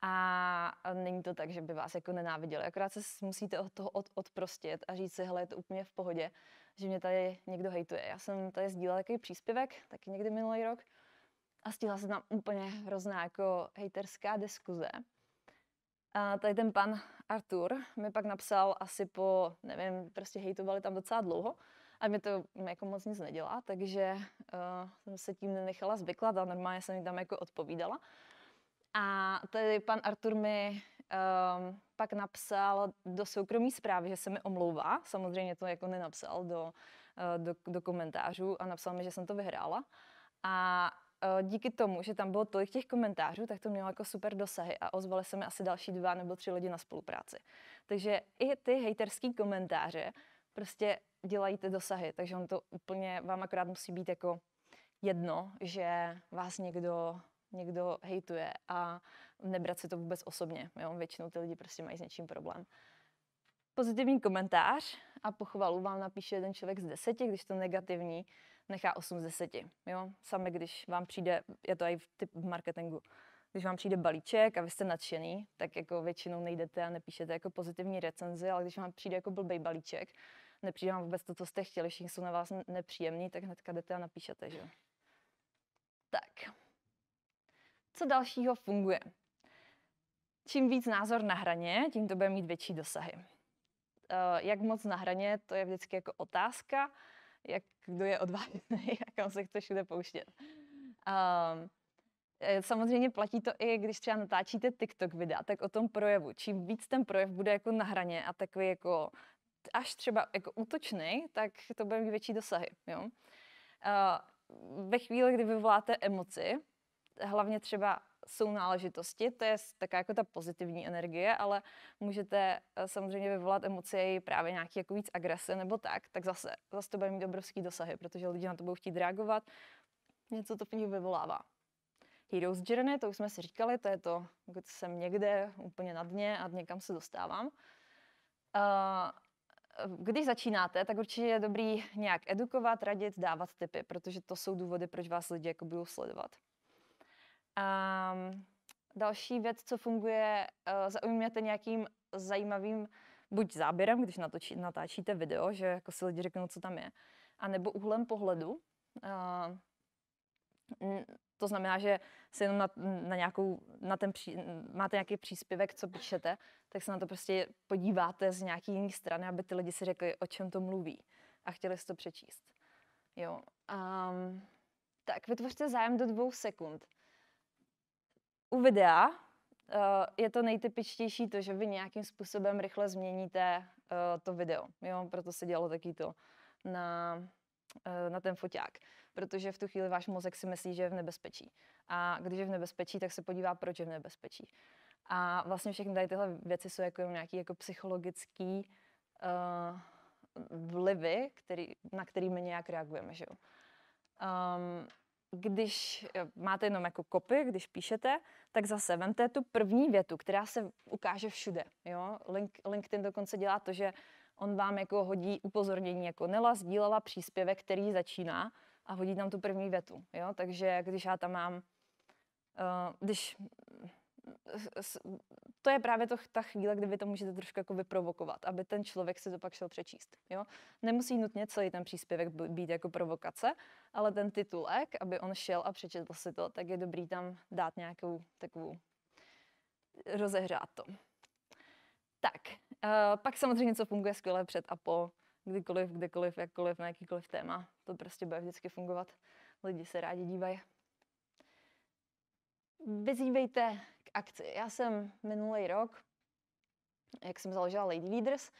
A není to tak, že by vás jako nenáviděli. Akorát se musíte od toho od, odprostit a říct si, hele, je to úplně v pohodě že mě tady někdo hejtuje. Já jsem tady sdílela takový příspěvek, taky někdy minulý rok, a stíhala se tam úplně hrozná jako hejterská diskuze. A tady ten pan Artur mi pak napsal asi po, nevím, prostě hejtovali tam docela dlouho a mě to jako moc nic nedělá, takže uh, jsem se tím nenechala zvyklat a normálně jsem jim tam jako odpovídala. A tady pan Artur mi um, pak napsal do soukromí zprávy, že se mi omlouvá. Samozřejmě to jako nenapsal do, uh, do, do komentářů a napsal mi, že jsem to vyhrála. A uh, díky tomu, že tam bylo tolik těch komentářů, tak to mělo jako super dosahy a ozvali se mi asi další dva nebo tři lidi na spolupráci. Takže i ty hejterský komentáře prostě dělají ty dosahy, takže on to úplně, vám akorát musí být jako jedno, že vás někdo někdo hejtuje a nebrat si to vůbec osobně. Jo? Většinou ty lidi prostě mají s něčím problém. Pozitivní komentář a pochvalu vám napíše jeden člověk z deseti, když to negativní nechá 8 z 10. Jo? Sami, když vám přijde, je to i v typ marketingu, když vám přijde balíček a vy jste nadšený, tak jako většinou nejdete a nepíšete jako pozitivní recenzi, ale když vám přijde jako blbej balíček, nepřijde vám vůbec to, co jste chtěli, všichni jsou na vás nepříjemní, tak hnedka jdete a napíšete, že Tak co dalšího funguje. Čím víc názor na hraně, tím to bude mít větší dosahy. Uh, jak moc na hraně, to je vždycky jako otázka, jak kdo je odvážný a kam se chce všude pouštět. Um, Samozřejmě platí to i, když třeba natáčíte TikTok videa, tak o tom projevu. Čím víc ten projev bude jako na hraně a takový jako až třeba jako útočný, tak to bude mít větší dosahy. Jo? Uh, ve chvíli, kdy vyvoláte emoci, hlavně třeba jsou náležitosti, to je taková jako ta pozitivní energie, ale můžete eh, samozřejmě vyvolat emoce i právě nějaký jako víc agrese nebo tak, tak zase, zase to bude mít obrovský dosahy, protože lidi na to budou chtít reagovat, něco to v nich vyvolává. Heroes Journey, to už jsme si říkali, to je to, když jsem někde úplně na dně a někam se dostávám. Uh, když začínáte, tak určitě je dobrý nějak edukovat, radit, dávat tipy, protože to jsou důvody, proč vás lidi jako budou sledovat. Um, další věc, co funguje, uh, zaujměte nějakým zajímavým buď záběrem, když natočí, natáčíte video, že jako si lidi řeknou, co tam je, a nebo úhlem pohledu. Uh, To znamená, že se jenom na, na nějakou, na ten pří, máte nějaký příspěvek, co píšete, tak se na to prostě podíváte z nějaký jiné strany, aby ty lidi si řekli, o čem to mluví a chtěli si to přečíst. Jo. Um, tak vytvořte zájem do dvou sekund. U videa uh, je to nejtypičtější to, že vy nějakým způsobem rychle změníte uh, to video. Jo? Proto se dělalo taky to na, uh, na ten foťák. Protože v tu chvíli váš mozek si myslí, že je v nebezpečí. A když je v nebezpečí, tak se podívá, proč je v nebezpečí. A vlastně všechny tady tyhle věci jsou jako nějaký jako psychologický uh, vlivy, který, na který my nějak reagujeme. Že jo? Um, když máte jenom jako kopy, když píšete, tak zase vemte tu první větu, která se ukáže všude. Jo? Link, LinkedIn dokonce dělá to, že on vám jako hodí upozornění, jako Nela sdílela příspěvek, který začíná a hodí tam tu první větu. Jo? Takže když já tam mám, uh, když to je právě to, ta chvíle, kdy vy to můžete trošku jako vyprovokovat, aby ten člověk si to pak šel přečíst. Jo? Nemusí nutně celý ten příspěvek být jako provokace, ale ten titulek, aby on šel a přečetl si to, tak je dobrý tam dát nějakou takovou, rozehřát to. Tak, uh, pak samozřejmě něco funguje skvěle před a po, kdykoliv, kdekoliv, jakkoliv, na jakýkoliv téma. To prostě bude vždycky fungovat. Lidi se rádi dívají. Vyzývejte k akci. Já jsem minulý rok, jak jsem založila Lady Leaders,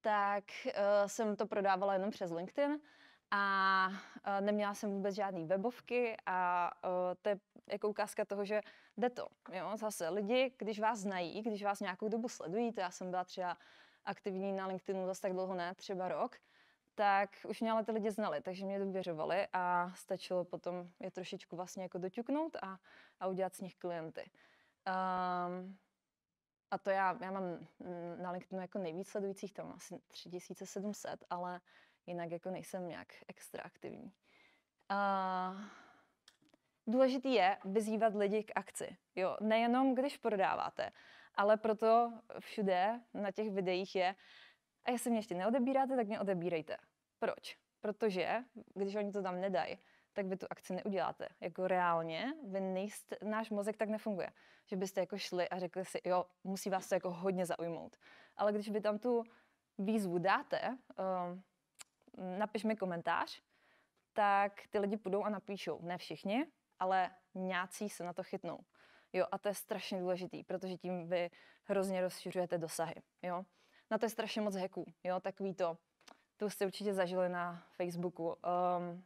tak uh, jsem to prodávala jenom přes LinkedIn a uh, neměla jsem vůbec žádné webovky a uh, to je jako ukázka toho, že jde to. Jo? Zase lidi, když vás znají, když vás nějakou dobu sledují, to já jsem byla třeba aktivní na LinkedInu zase tak dlouho ne, třeba rok, tak už mě ale ty lidi znali, takže mě důvěřovali a stačilo potom je trošičku vlastně jako doťuknout a, a udělat z nich klienty. Um, a to já, já mám na LinkedInu jako nejvíc sledujících, tam asi 3700, ale jinak jako nejsem nějak extra aktivní. Uh, důležitý je vyzývat lidi k akci. Jo, nejenom když prodáváte, ale proto všude na těch videích je, a jestli mě ještě neodebíráte, tak mě odebírejte. Proč? Protože když oni to tam nedají, tak vy tu akci neuděláte. Jako reálně, vy nejste, náš mozek tak nefunguje, že byste jako šli a řekli si, jo, musí vás to jako hodně zaujmout. Ale když vy tam tu výzvu dáte, uh, napiš mi komentář, tak ty lidi půjdou a napíšou. Ne všichni, ale nějací se na to chytnou. Jo, a to je strašně důležitý, protože tím vy hrozně rozšiřujete dosahy. Jo. Na to je strašně moc heků. Jo, takový to, to jste určitě zažili na Facebooku. Um,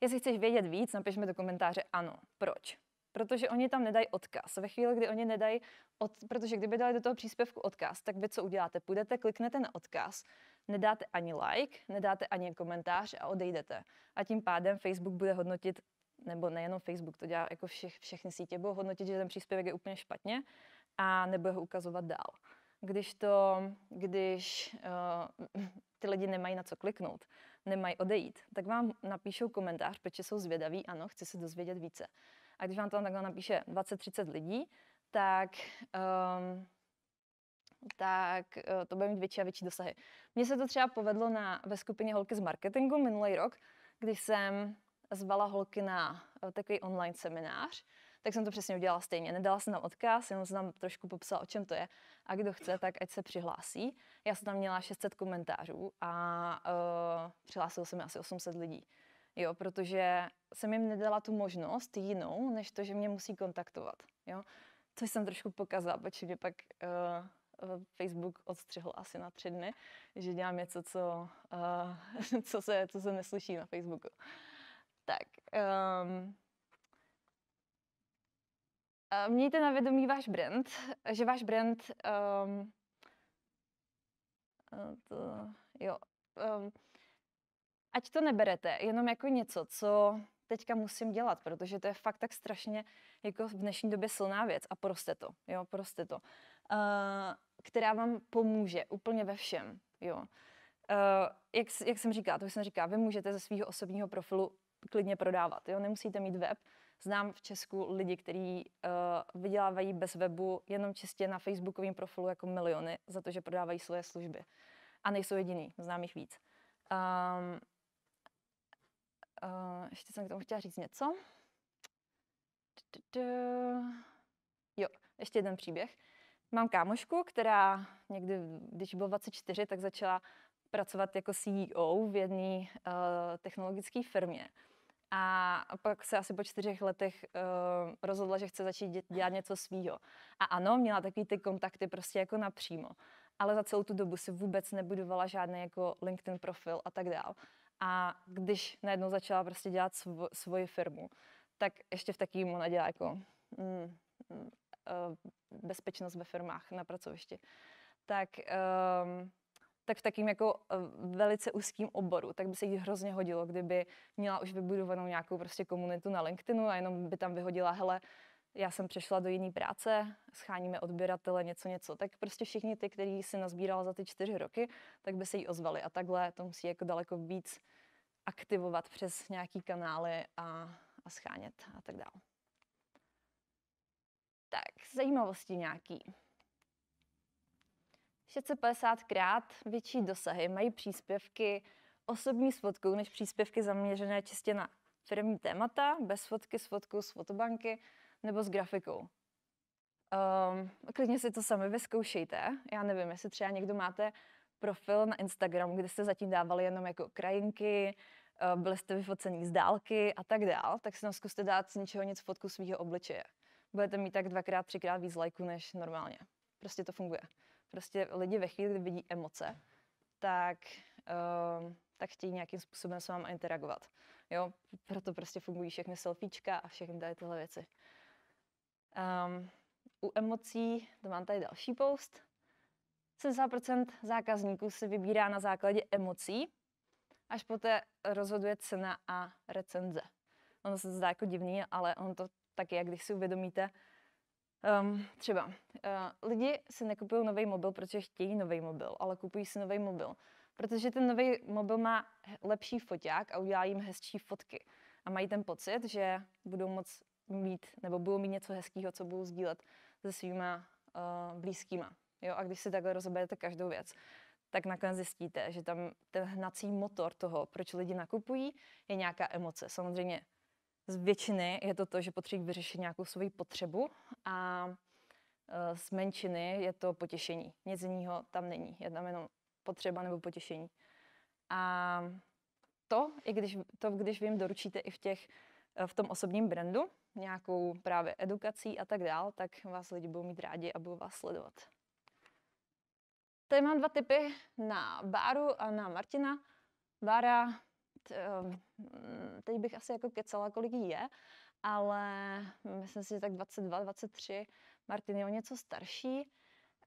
jestli chceš vědět víc, napiš mi do komentáře ano. Proč? Protože oni tam nedají odkaz. Ve chvíli, kdy oni nedají, od, protože kdyby dali do toho příspěvku odkaz, tak vy co uděláte? Půjdete, kliknete na odkaz, nedáte ani like, nedáte ani komentář a odejdete. A tím pádem Facebook bude hodnotit, nebo nejenom Facebook, to dělá jako všech, všechny sítě, budou hodnotit, že ten příspěvek je úplně špatně a nebude ho ukazovat dál. Když to, když uh, ty lidi nemají na co kliknout, nemají odejít, tak vám napíšou komentář, protože jsou zvědaví, ano, chci se dozvědět více. A když vám to takhle napíše 20-30 lidí, tak, um, tak uh, to bude mít větší a větší dosahy. Mně se to třeba povedlo na, ve skupině Holky z marketingu minulý rok, když jsem zvala holky na uh, takový online seminář, tak jsem to přesně udělala stejně. Nedala jsem tam odkaz, jenom jsem tam trošku popsala, o čem to je. A kdo chce, tak ať se přihlásí. Já jsem tam měla 600 komentářů a uh, přihlásilo se mi asi 800 lidí. Jo, protože jsem jim nedala tu možnost jinou, než to, že mě musí kontaktovat. Jo. Což jsem trošku pokazala, protože mě pak uh, Facebook odstřihl asi na tři dny, že dělám něco, co, uh, co, se, co se neslyší na Facebooku. Tak, um, Mějte na vědomí váš brand, že váš brand um, to, jo, um, ať to neberete jenom jako něco, co teďka musím dělat, protože to je fakt tak strašně jako v dnešní době silná věc a proste to, jo, proste to, uh, která vám pomůže úplně ve všem, jo. Uh, jak, jak jsem říkala, to jsem říkala, vy můžete ze svého osobního profilu klidně prodávat, jo, nemusíte mít web, Znám v Česku lidi, kteří uh, vydělávají bez webu jenom čistě na facebookovém profilu jako miliony za to, že prodávají svoje služby. A nejsou jediný, znám jich víc. Um, uh, ještě jsem k tomu chtěla říct něco. Jo, ještě jeden příběh. Mám kámošku, která někdy, když bylo 24, tak začala pracovat jako CEO v jedné uh, technologické firmě. A pak se asi po čtyřech letech uh, rozhodla, že chce začít dělat něco svýho. A ano, měla takový ty kontakty prostě jako napřímo. Ale za celou tu dobu si vůbec nebudovala žádný jako LinkedIn profil a tak dál. A když najednou začala prostě dělat svo, svoji firmu, tak ještě v takým ona dělá jako mm, mm, uh, bezpečnost ve firmách na pracovišti. Tak um, tak v takým jako eh, velice úzkým oboru, tak by se jí hrozně hodilo, kdyby měla už vybudovanou nějakou prostě komunitu na LinkedInu a jenom by tam vyhodila, hele, já jsem přešla do jiné práce, scháníme odběratele, něco, něco. Tak prostě všichni ty, který si nazbírala za ty čtyři roky, tak by se jí ozvali. A takhle to musí jako daleko víc aktivovat přes nějaký kanály a, a schánět a tak dále. Tak, zajímavosti nějaký. 650krát větší dosahy mají příspěvky osobní s fotkou než příspěvky zaměřené čistě na firmní témata, bez fotky, s fotkou, s fotobanky nebo s grafikou. Um, klidně si to sami vyzkoušejte. Já nevím, jestli třeba někdo máte profil na Instagramu, kde jste zatím dávali jenom jako krajinky, uh, byli jste vyfocený z dálky a tak dál, tak si tam zkuste dát z ničeho nic fotku svého obličeje. Budete mít tak dvakrát, třikrát víc lajků než normálně. Prostě to funguje. Prostě lidi ve chvíli, kdy vidí emoce, tak, uh, tak chtějí nějakým způsobem s vámi interagovat. Jo, proto prostě fungují všechny selfiečka a všechny tady tyhle věci. Um, u emocí, to mám tady další post, 70% zákazníků se vybírá na základě emocí, až poté rozhoduje cena a recenze. Ono se zdá jako divný, ale on to tak je, když si uvědomíte, Um, třeba uh, lidi si nekupují nový mobil, protože chtějí nový mobil, ale kupují si nový mobil, protože ten nový mobil má lepší foťák a udělá jim hezčí fotky. A mají ten pocit, že budou moc mít, nebo budou mít něco hezkého, co budou sdílet se svýma uh, blízkýma. Jo? A když si takhle rozeberete každou věc, tak nakonec zjistíte, že tam ten hnací motor toho, proč lidi nakupují, je nějaká emoce. Samozřejmě z většiny je to to, že potřebují vyřešit nějakou svoji potřebu a e, z menšiny je to potěšení. Nic jiného tam není. Je tam jenom potřeba nebo potěšení. A to, i když, to, když vy jim doručíte i v, těch, e, v tom osobním brandu, nějakou právě edukací a tak dál, tak vás lidi budou mít rádi a budou vás sledovat. Tady mám dva typy na Báru a na Martina. Bára teď bych asi jako kecala, kolik jí je, ale myslím si, že tak 22, 23. Martin je o něco starší.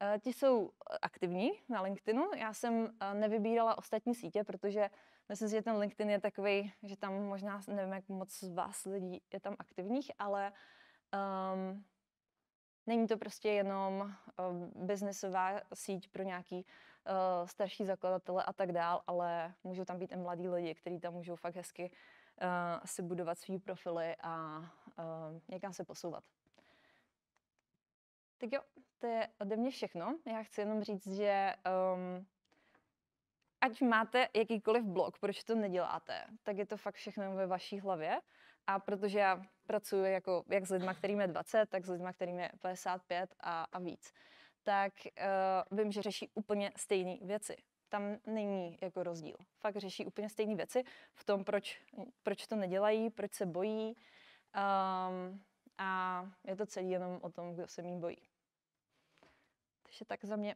Eh, ti jsou aktivní na LinkedInu. Já jsem eh, nevybírala ostatní sítě, protože myslím si, že ten LinkedIn je takový, že tam možná, nevím, jak moc z vás lidí je tam aktivních, ale um, není to prostě jenom uh, biznesová síť pro nějaký uh, starší zakladatele a tak dál, ale můžou tam být i mladí lidi, kteří tam můžou fakt hezky uh, si budovat svý profily a uh, někam se posouvat. Tak jo, to je ode mě všechno. Já chci jenom říct, že um, ať máte jakýkoliv blog, proč to neděláte, tak je to fakt všechno ve vaší hlavě. A protože já pracuji jako, jak s lidmi, kterým je 20, tak s lidmi, kterým je 55 a, a víc, tak uh, vím, že řeší úplně stejné věci. Tam není jako rozdíl. Fakt řeší úplně stejné věci v tom, proč, proč to nedělají, proč se bojí. Um, a je to celý jenom o tom, kdo se mý bojí. Takže tak za mě